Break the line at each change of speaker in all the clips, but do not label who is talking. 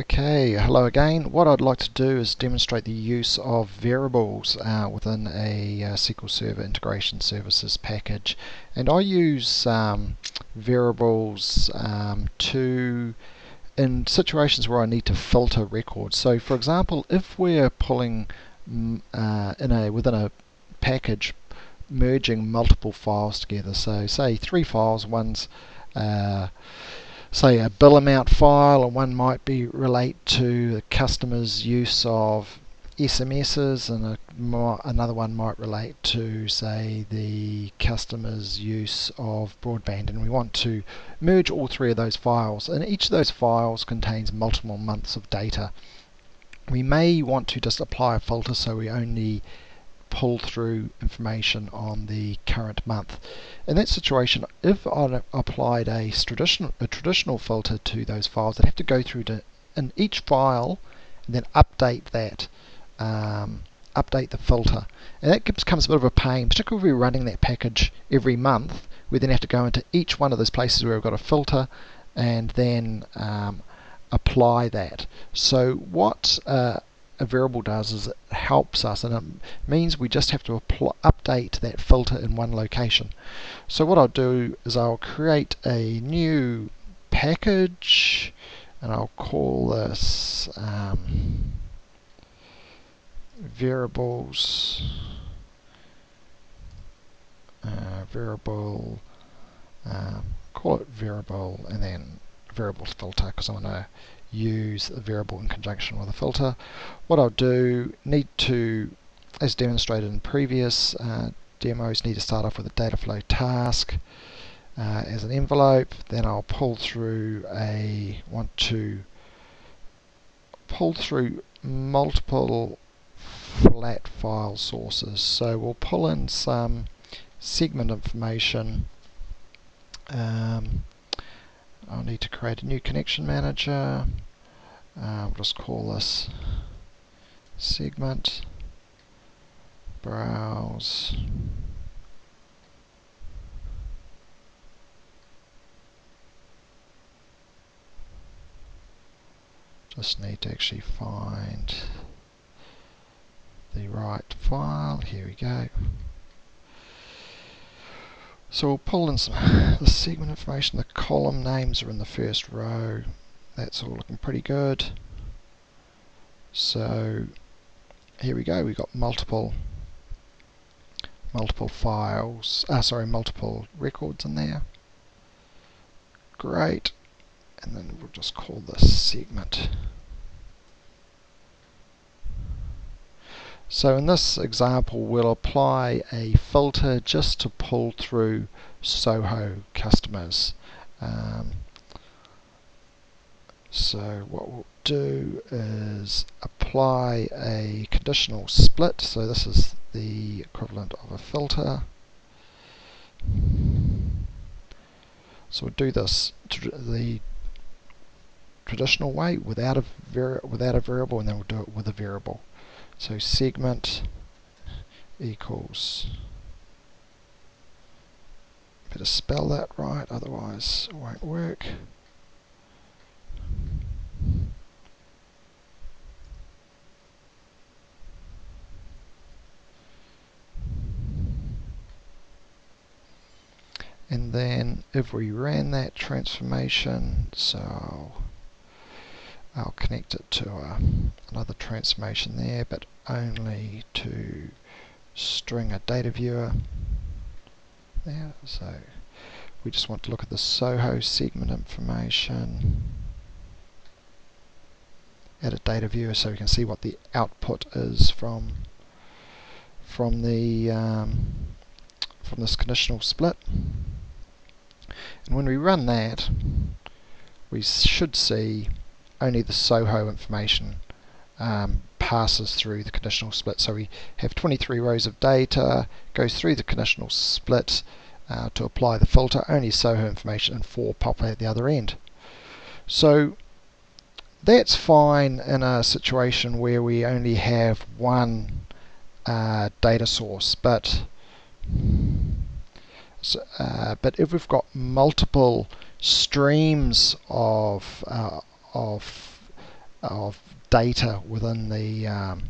Okay, hello again. What I'd like to do is demonstrate the use of variables uh, within a uh, SQL Server Integration Services package. And I use um, variables um, to in situations where I need to filter records. So for example, if we're pulling uh, in a within a package merging multiple files together, so say three files, one's uh, say a bill amount file and one might be relate to the customer's use of SMSs and a, another one might relate to say the customer's use of broadband and we want to merge all three of those files and each of those files contains multiple months of data. We may want to just apply a filter so we only pull through information on the current month. In that situation, if I applied a traditional, a traditional filter to those files, I'd have to go through to in each file and then update that, um, update the filter. And that becomes a bit of a pain, particularly if we're running that package every month. We then have to go into each one of those places where we've got a filter and then um, apply that. So what uh, variable does is it helps us and it means we just have to update that filter in one location. So what I'll do is I'll create a new package and I'll call this um, variables uh, variable um, call it variable and then variables filter because I want to use a variable in conjunction with a filter. What I'll do, need to, as demonstrated in previous uh, demos, need to start off with a data flow task uh, as an envelope. Then I'll pull through a, want to pull through multiple flat file sources. So we'll pull in some segment information um, I'll need to create a new connection manager. Uh, we'll just call this segment browse. Just need to actually find the right file. Here we go so we'll pull in some the segment information. The column names are in the first row. That's all looking pretty good. So here we go. We've got multiple multiple files. Ah, sorry, multiple records in there. Great. And then we'll just call this segment. So in this example we'll apply a filter just to pull through Soho customers. Um, so what we'll do is apply a conditional split. So this is the equivalent of a filter. So we'll do this the traditional way without a without a variable and then we'll do it with a variable. So segment equals, better spell that right, otherwise it won't work. And then if we ran that transformation, so I'll connect it to a, another transformation there, but only to string a data viewer there. So we just want to look at the Soho segment information. Add a data viewer so we can see what the output is from from the um, from this conditional split. And when we run that, we should see only the Soho information um, passes through the conditional split. So we have 23 rows of data, goes through the conditional split uh, to apply the filter, only Soho information and 4 pop at the other end. So that's fine in a situation where we only have one uh, data source, but uh, but if we've got multiple streams of uh, of of data within the um,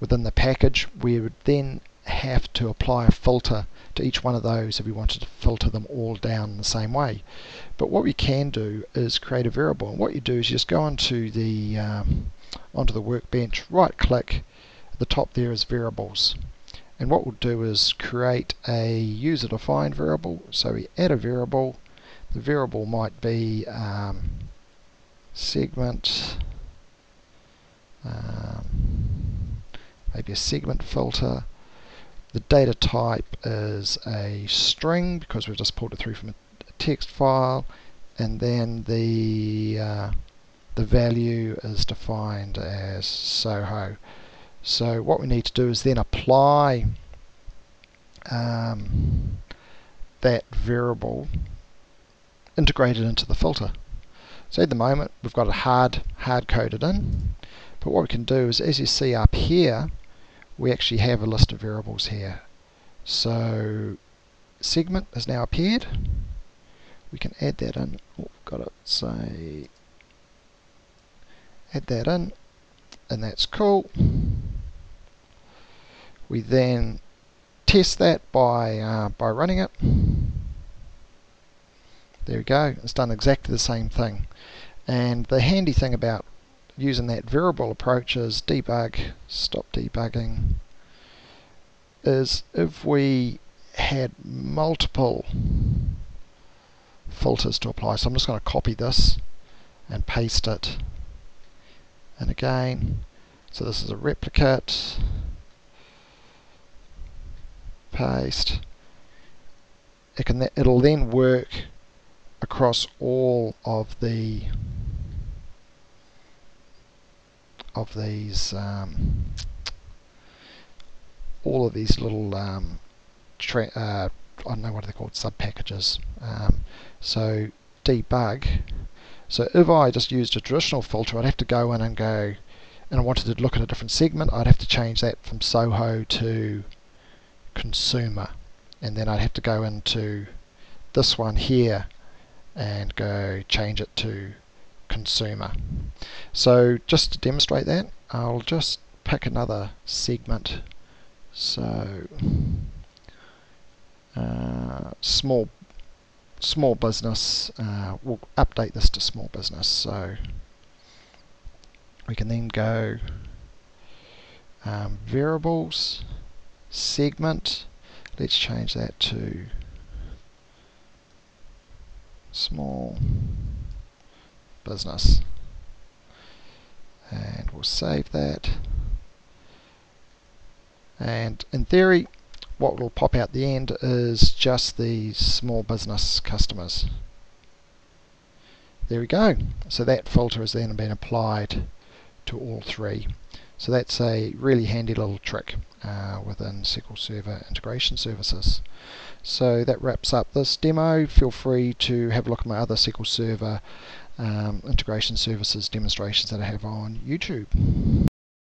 within the package, we would then have to apply a filter to each one of those if we wanted to filter them all down the same way. But what we can do is create a variable. And what you do is you just go onto the um, onto the workbench, right click, at the top there is variables. And what we'll do is create a user defined variable. So we add a variable. The variable might be um, segment um, maybe a segment filter the data type is a string because we've just pulled it through from a text file and then the uh, the value is defined as Soho. So what we need to do is then apply um, that variable integrated into the filter. So at the moment we've got it hard hard coded in, but what we can do is as you see up here we actually have a list of variables here. So segment has now appeared. We can add that in. Oh, got it. Say add that in, and that's cool. We then test that by uh, by running it. There we go. It's done exactly the same thing. And the handy thing about using that variable approach is debug, stop debugging, is if we had multiple filters to apply. So I'm just going to copy this and paste it and again so this is a replicate paste it can it'll then work across all of the of these um, all of these little um, uh, I don't know what they're called sub packages um, so debug. So if I just used a traditional filter I'd have to go in and go and I wanted to look at a different segment I'd have to change that from Soho to consumer. And then I'd have to go into this one here and go change it to consumer. So just to demonstrate that, I'll just pick another segment. So uh, small small business. Uh, we'll update this to small business. So we can then go um, variables segment. Let's change that to small business. And we'll save that. And in theory, what will pop out the end is just the small business customers. There we go. So that filter has then been applied to all three. So that's a really handy little trick uh, within SQL Server integration services. So that wraps up this demo. Feel free to have a look at my other SQL Server um, integration services demonstrations that I have on YouTube.